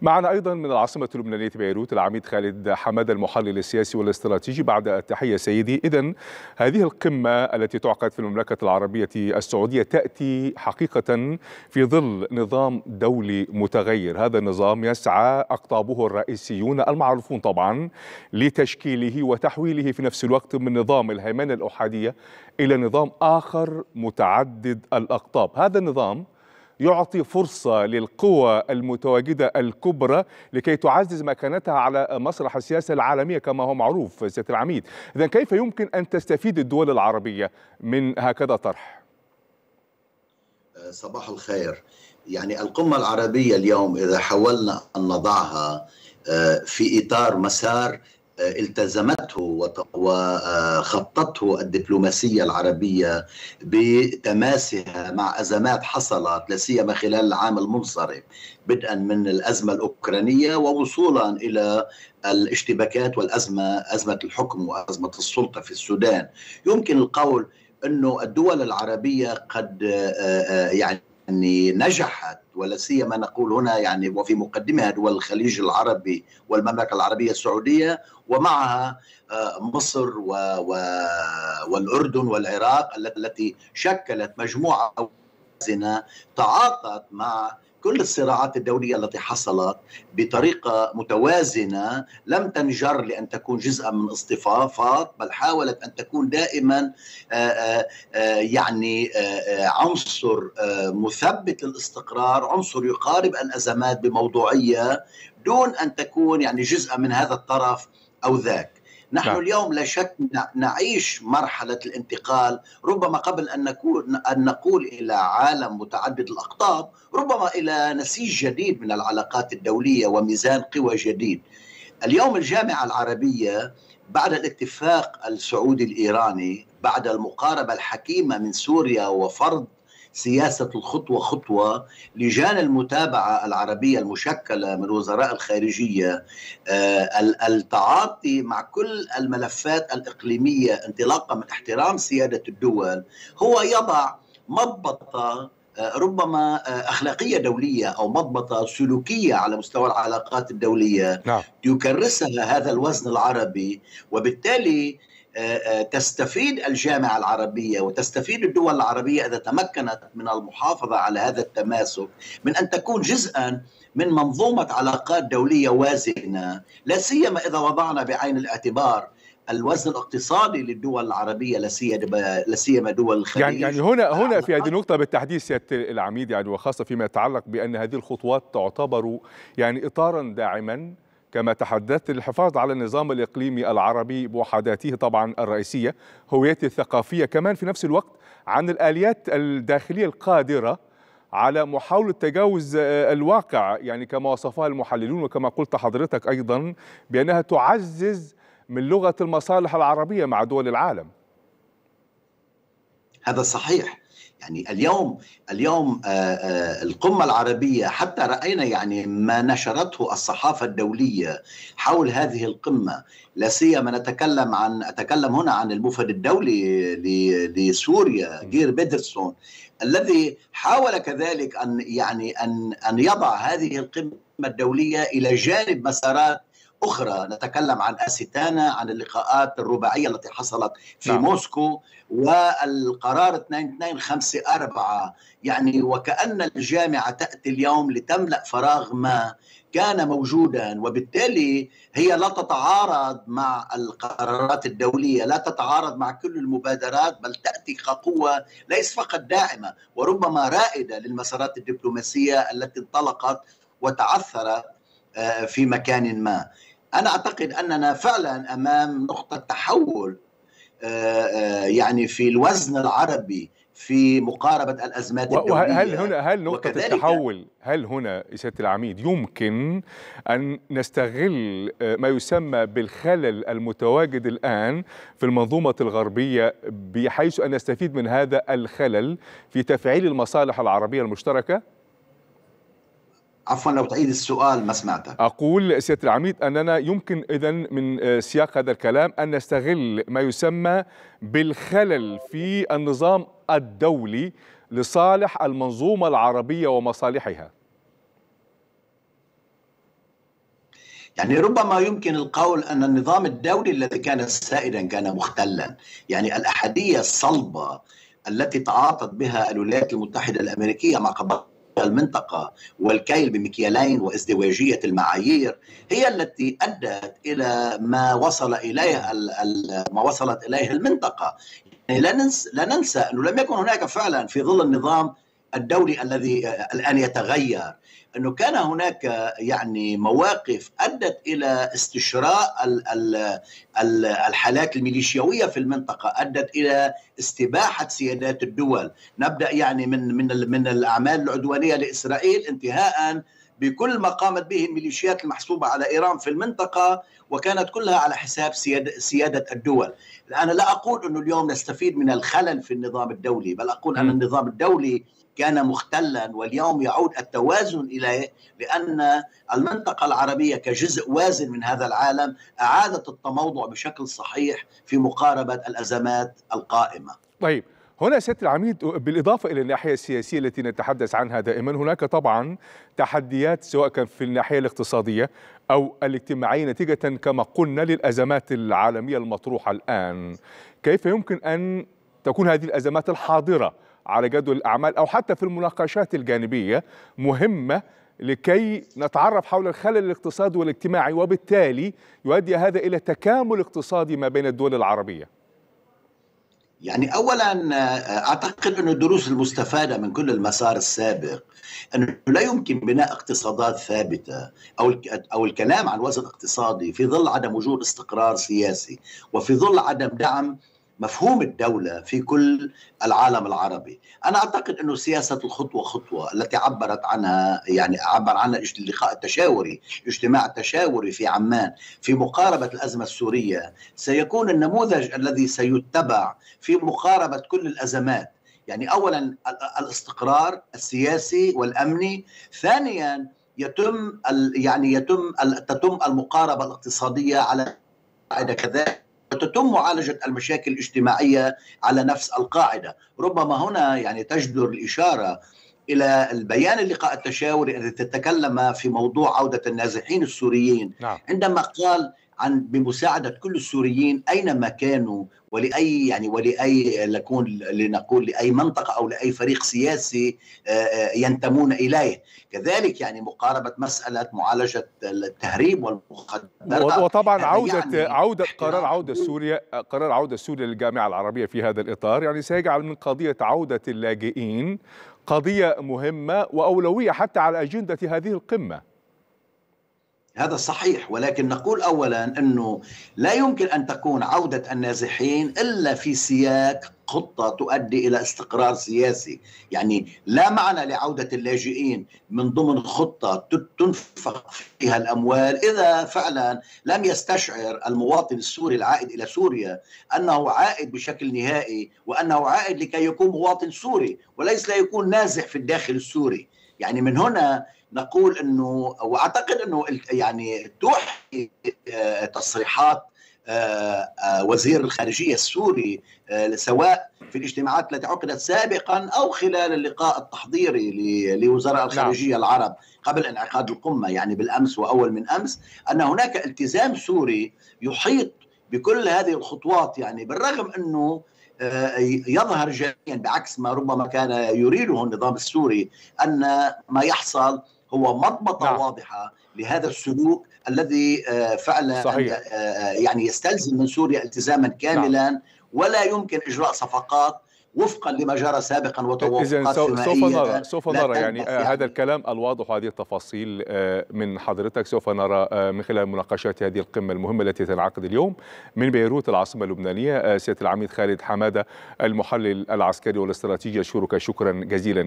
معنا أيضا من العاصمة اللبنانية بيروت العميد خالد حمد المحلل السياسي والاستراتيجي. بعد التحية سيدي إذا هذه القمة التي تعقد في المملكة العربية السعودية تأتي حقيقة في ظل نظام دولي متغير. هذا النظام يسعى أقطابه الرئيسيون المعروفون طبعا لتشكيله وتحويله في نفس الوقت من نظام الهيمنة الأحادية إلى نظام آخر متعدد الأقطاب. هذا النظام يعطي فرصة للقوى المتواجدة الكبرى لكي تعزز مكانتها على مسرح السياسة العالمية كما هو معروف سيادة العميد إذا كيف يمكن أن تستفيد الدول العربية من هكذا طرح؟ صباح الخير يعني القمة العربية اليوم إذا حاولنا أن نضعها في إطار مسار التزمته وخطته الدبلوماسية العربية بتماسها مع أزمات حصلت لا سيما خلال العام المنصرم بدءا من الأزمة الأوكرانية ووصولا إلى الاشتباكات والأزمة أزمة الحكم وأزمة السلطة في السودان. يمكن القول إنه الدول العربية قد يعني يعني نجحت ولا سيما نقول هنا يعني وفي مقدمها دول الخليج العربي والمملكة العربية السعودية ومعها مصر و و والأردن والعراق التي شكلت مجموعة تعاطت مع كل الصراعات الدولية التي حصلت بطريقة متوازنة لم تنجر لأن تكون جزءا من اصطفافات بل حاولت أن تكون دائما يعني عنصر مثبت للاستقرار عنصر يقارب الأزمات بموضوعية دون أن تكون يعني جزءا من هذا الطرف أو ذاك. نحن نعم. اليوم لا شك نعيش مرحلة الانتقال ربما قبل أن نكون أن نقول إلى عالم متعدد الأقطاب ربما إلى نسيج جديد من العلاقات الدولية وميزان قوى جديد اليوم الجامعة العربية بعد الاتفاق السعودي الإيراني بعد المقاربة الحكيمة من سوريا وفرض سياسة الخطوة خطوة لجان المتابعة العربية المشكلة من وزراء الخارجية التعاطي مع كل الملفات الإقليمية انطلاقا من احترام سيادة الدول هو يضع مضبطة ربما أخلاقية دولية أو مضبطة سلوكية على مستوى العلاقات الدولية نعم. يكرسها هذا الوزن العربي وبالتالي تستفيد الجامعة العربية وتستفيد الدول العربية إذا تمكنت من المحافظة على هذا التماسك من أن تكون جزءا من منظومة علاقات دولية وازنة لا سيما إذا وضعنا بعين الاعتبار الوزن الاقتصادي للدول العربية لا سيما دول الخليج. يعني يعني هنا هنا في هذه النقطة بالتحديد سيادة العميد يعني وخاصة فيما يتعلق بأن هذه الخطوات تعتبر يعني إطارا داعما كما تحدثت للحفاظ على النظام الإقليمي العربي بوحداته طبعا الرئيسية هويته الثقافية كمان في نفس الوقت عن الآليات الداخلية القادرة على محاولة تجاوز الواقع يعني كما وصفها المحللون وكما قلت حضرتك أيضا بأنها تعزز من لغة المصالح العربية مع دول العالم. هذا صحيح. يعني اليوم اليوم القمة العربية حتى رأينا يعني ما نشرته الصحافة الدولية حول هذه القمة لا سيما نتكلم عن أتكلم هنا عن المفد الدولي لسوريا جير بيدرسون الذي حاول كذلك أن يعني أن أن يضع هذه القمة الدولية إلى جانب مسارات أخرى نتكلم عن أستانا عن اللقاءات الرباعية التي حصلت في نعم. موسكو والقرار 2254 يعني وكأن الجامعة تأتي اليوم لتملأ فراغ ما كان موجودا وبالتالي هي لا تتعارض مع القرارات الدولية، لا تتعارض مع كل المبادرات بل تأتي كقوة ليس فقط داعمة وربما رائدة للمسارات الدبلوماسية التي انطلقت وتعثرت في مكان ما. أنا أعتقد أننا فعلا أمام نقطة تحول يعني في الوزن العربي في مقاربة الأزمات الدولية هل هنا هل نقطة التحول هل هنا سيادة العميد يمكن أن نستغل ما يسمى بالخلل المتواجد الآن في المنظومة الغربية بحيث أن نستفيد من هذا الخلل في تفعيل المصالح العربية المشتركة؟ عفوا لو تعيد السؤال ما سمعتك أقول سيادة العميد أننا يمكن إذا من سياق هذا الكلام أن نستغل ما يسمى بالخلل في النظام الدولي لصالح المنظومة العربية ومصالحها. يعني ربما يمكن القول أن النظام الدولي الذي كان سائدا كان مختلا، يعني الأحادية الصلبة التي تعاطت بها الولايات المتحدة الأمريكية مع قضايا المنطقة والكيل بمكيالين وازدواجية المعايير هي التي أدت إلى ما وصل إليه ما وصلت إليه المنطقة. يعني لا ننسى, لا ننسى أنه لم يكن هناك فعلا في ظل النظام الدولي الذي الآن يتغير. إنه كان هناك يعني مواقف أدت إلى استشراء الحالات الميليشياوية في المنطقة أدت إلى استباحة سيادات الدول. نبدأ يعني من من من الأعمال العدوانية لإسرائيل انتهاء بكل ما قامت به الميليشيات المحسوبة على إيران في المنطقة وكانت كلها على حساب سياده الدول. أنا لا أقول إنه اليوم نستفيد من الخلل في النظام الدولي، بل أقول أن النظام الدولي كان مختلا واليوم يعود التوازن اليه لأن المنطقة العربية كجزء وازن من هذا العالم أعادت التموضع بشكل صحيح في مقاربة الأزمات القائمة. طيب هنا سياده العميد بالإضافة إلى الناحية السياسية التي نتحدث عنها دائما هناك طبعا تحديات سواء كان في الناحية الاقتصادية أو الاجتماعية نتيجة كما قلنا للأزمات العالمية المطروحة الآن. كيف يمكن أن تكون هذه الأزمات الحاضرة على جدول الأعمال أو حتى في المناقشات الجانبية مهمة لكي نتعرف حول الخلل الاقتصادي والاجتماعي وبالتالي يؤدي هذا إلى تكامل اقتصادي ما بين الدول العربية؟ يعني اولا أعتقد أنه الدروس المستفادة من كل المسار السابق أنه لا يمكن بناء اقتصادات ثابتة أو أو الكلام عن وزن اقتصادي في ظل عدم وجود استقرار سياسي وفي ظل عدم دعم مفهوم الدولة في كل العالم العربي. أنا أعتقد أنه سياسة الخطوة خطوة التي عبرت عنها يعني عبر عنها اللقاء التشاوري اجتماع التشاوري في عمان في مقاربة الأزمة السورية. سيكون النموذج الذي سيتبع في مقاربة كل الأزمات. يعني أولا الاستقرار السياسي والأمني. ثانيا يتم يعني يتم تتم المقاربة الاقتصادية على كذلك وتتم معالجة المشاكل الاجتماعية على نفس القاعدة ربما هنا يعني تجدر الإشارة إلى البيان اللقاء التشاوري الذي تتكلم في موضوع عودة النازحين السوريين نعم. عندما قال عن بمساعدة كل السوريين أينما كانوا ولأي يعني ولأي لكون لنقول لأي منطقة أو لأي فريق سياسي ينتمون إليه، كذلك يعني مقاربة مسألة معالجة التهريب والمخدرات وطبعا عوده يعني عودة قرار عودة سوريا قرار عودة سوريا للجامعة العربية في هذا الإطار. يعني سيجعل من قضية عودة اللاجئين قضية مهمة وأولوية حتى على أجندة هذه القمة. هذا صحيح ولكن نقول اولا إنه لا يمكن أن تكون عودة النازحين إلا في سياق خطة تؤدي إلى استقرار سياسي، يعني لا معنى لعودة اللاجئين من ضمن خطة تنفق فيها الأموال إذا فعلا لم يستشعر المواطن السوري العائد إلى سوريا أنه عائد بشكل نهائي وأنه عائد لكي يكون مواطن سوري وليس لا يكون نازح في الداخل السوري، يعني من هنا نقول إنه وأعتقد إنه يعني توحي تصريحات وزير الخارجية السوري سواء في الاجتماعات التي عقدت سابقا أو خلال اللقاء التحضيري لوزراء الخارجية العرب قبل انعقاد القمة يعني بالأمس وأول من أمس أن هناك التزام سوري يحيط بكل هذه الخطوات يعني بالرغم أنه يظهر جليا بعكس ما ربما كان يريده النظام السوري أن ما يحصل هو مضبطة نعم. واضحة لهذا السلوك الذي فعلا صحيح. يعني يستلزم من سوريا التزاما كاملا نعم. ولا يمكن إجراء صفقات وفقا لما جرى سابقا وتوافقات سوف نرى. سوف نرى. يعني, يعني. هذا الكلام الواضح وهذه التفاصيل من حضرتك. سوف نرى من خلال مناقشات هذه القمة المهمة التي تنعقد اليوم من بيروت العاصمة اللبنانية سيادة العميد خالد حمادة المحلل العسكري والاستراتيجي. أشكرك. شكرا جزيلا.